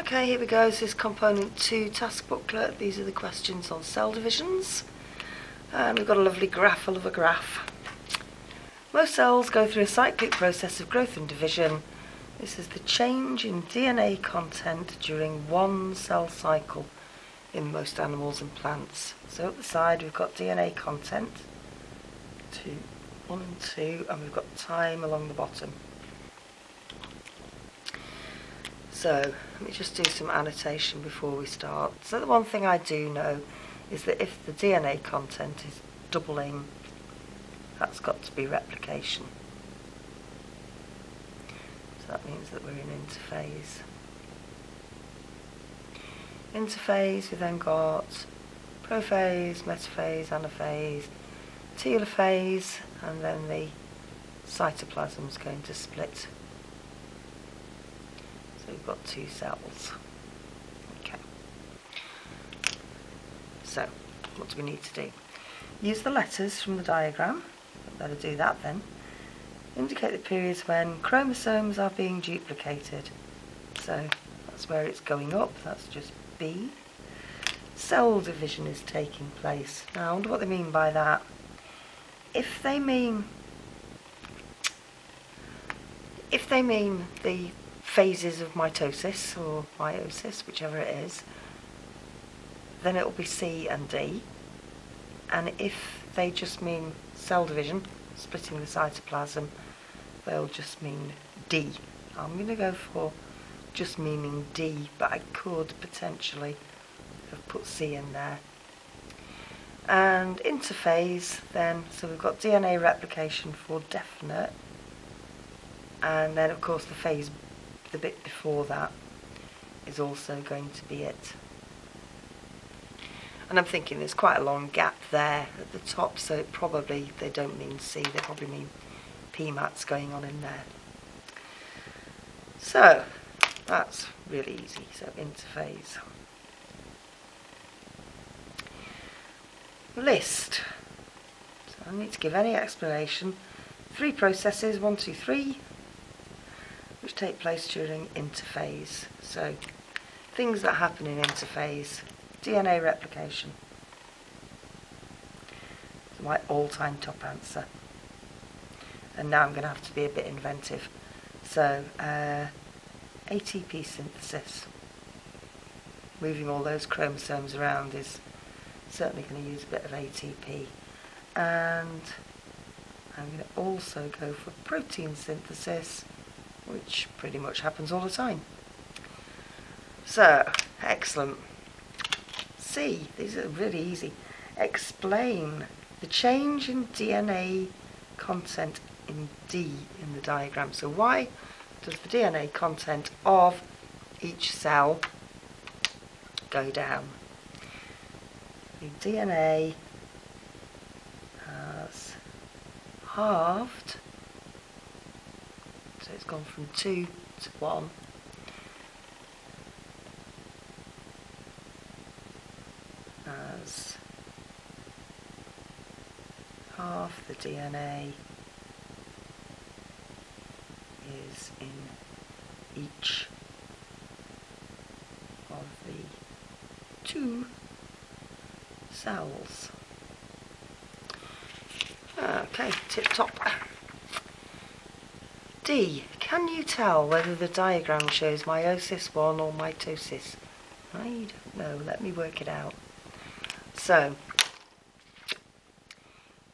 Okay, here we go. This is component 2 task booklet. These are the questions on cell divisions. And we've got a lovely graph, I love a graph. Most cells go through a cyclic process of growth and division. This is the change in DNA content during one cell cycle in most animals and plants. So at the side we've got DNA content, two, one and two, and we've got time along the bottom. So let me just do some annotation before we start. So the one thing I do know is that if the DNA content is doubling, that's got to be replication. So that means that we're in interphase. Interphase, we then got prophase, metaphase, anaphase, telophase, and then the cytoplasm is going to split so we've got two cells. Okay. So, what do we need to do? Use the letters from the diagram. Better do that then. Indicate the periods when chromosomes are being duplicated. So that's where it's going up. That's just B. Cell division is taking place. Now I wonder what they mean by that. If they mean if they mean the phases of mitosis or meiosis, whichever it is, then it will be C and D. And if they just mean cell division, splitting the cytoplasm, they'll just mean D. I'm going to go for just meaning D, but I could potentially have put C in there. And interphase then, so we've got DNA replication for definite, and then of course the phase the bit before that is also going to be it. And I'm thinking there's quite a long gap there at the top, so probably, they don't mean C, they probably mean P mats going on in there. So, that's really easy, so interphase. List. So I don't need to give any explanation. Three processes, one, two, three, which take place during interphase. So things that happen in interphase, DNA replication. My all-time top answer. And now I'm going to have to be a bit inventive. So uh, ATP synthesis. Moving all those chromosomes around is certainly going to use a bit of ATP. And I'm going to also go for protein synthesis which pretty much happens all the time. So, excellent. C, these are really easy. Explain the change in DNA content in D in the diagram. So why does the DNA content of each cell go down? The DNA has halved it's gone from 2 to 1. As half the DNA is in each of the two cells. Okay, tip top. D. Can you tell whether the diagram shows meiosis 1 or mitosis? I don't know. Let me work it out. So,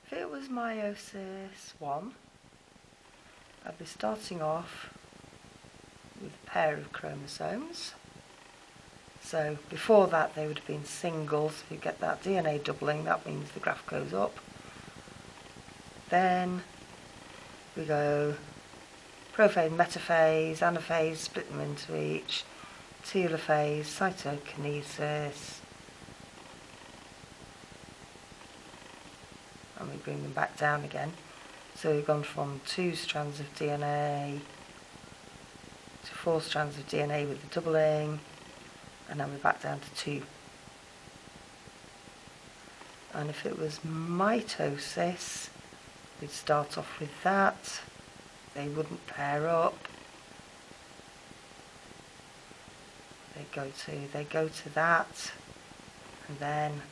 if it was meiosis 1, I'd be starting off with a pair of chromosomes. So before that they would have been singles. If you get that DNA doubling, that means the graph goes up. Then we go prophase, metaphase, anaphase, split them into each, telophase, cytokinesis, and we bring them back down again. So we've gone from two strands of DNA to four strands of DNA with the doubling, and then we're back down to two. And if it was mitosis, we'd start off with that they wouldn't pair up. They go to? They go to that, and then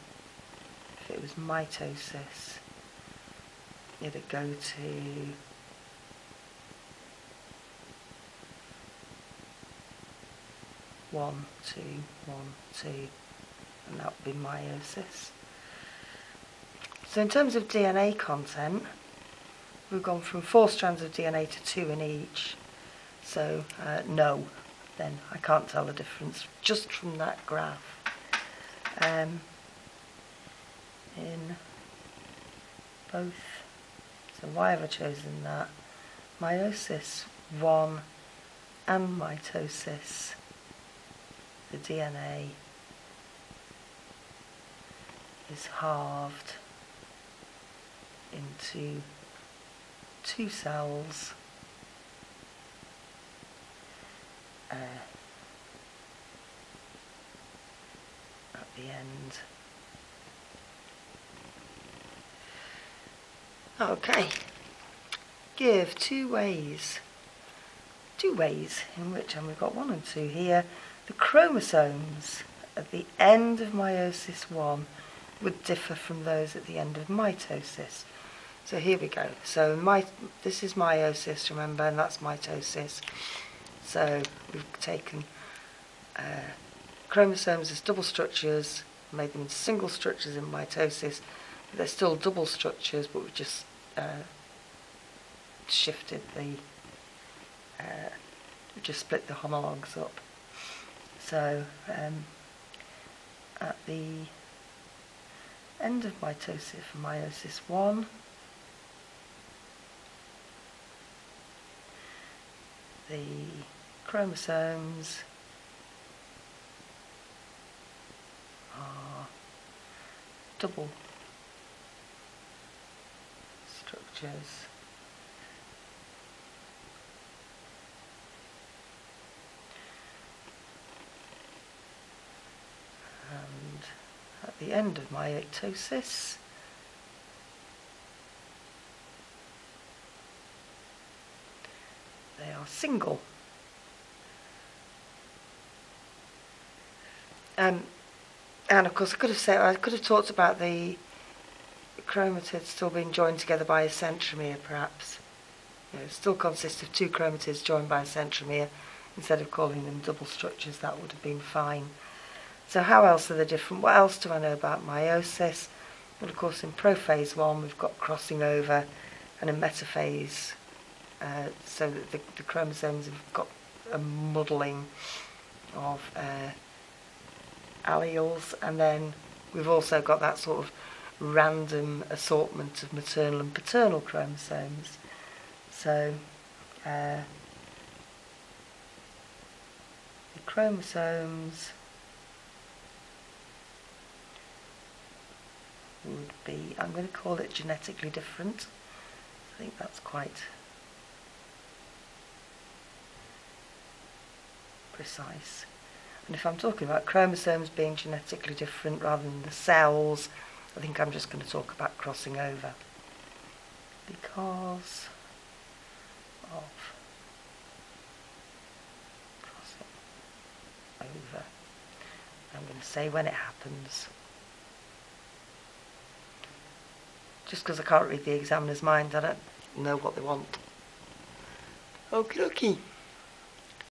if it was mitosis, it'd go to one, two, one, two, and that would be meiosis. So in terms of DNA content, we've gone from four strands of DNA to two in each. So uh, no, then I can't tell the difference just from that graph. Um, in both, so why have I chosen that? Meiosis 1 and mitosis, the DNA is halved into two cells uh, at the end. Okay, give two ways, two ways in which, and we've got one and two here, the chromosomes at the end of meiosis 1 would differ from those at the end of mitosis. So here we go. So my, this is meiosis, remember, and that's mitosis. So we've taken uh, chromosomes as double structures, made them into single structures in mitosis. They're still double structures, but we've just uh, shifted the, uh, just split the homologs up. So um, at the end of mitosis for meiosis 1, the chromosomes are double structures. And at the end of mitosis they are single Um, and of course, I could have said I could have talked about the chromatids still being joined together by a centromere, perhaps. You know, it still consists of two chromatids joined by a centromere. Instead of calling them double structures, that would have been fine. So how else are they different? What else do I know about meiosis? Well, of course, in prophase one, we've got crossing over, and in metaphase, uh, so that the, the chromosomes have got a muddling of uh, alleles and then we've also got that sort of random assortment of maternal and paternal chromosomes. So uh, the chromosomes would be, I'm going to call it genetically different. I think that's quite precise. And if I'm talking about chromosomes being genetically different rather than the cells, I think I'm just going to talk about crossing over. Because of crossing over. I'm going to say when it happens. Just because I can't read the examiner's mind, I don't know what they want. Okie dokie.